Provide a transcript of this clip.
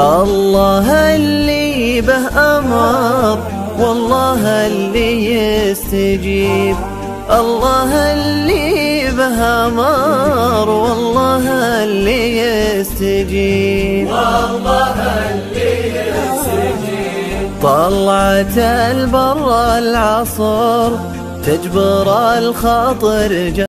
الله اللي به أمر والله اللي يستجيب. الله اللي به أمر والله اللي يستجيب. والله اللي يستجيب طلعت البر العصر تجبر الخاطر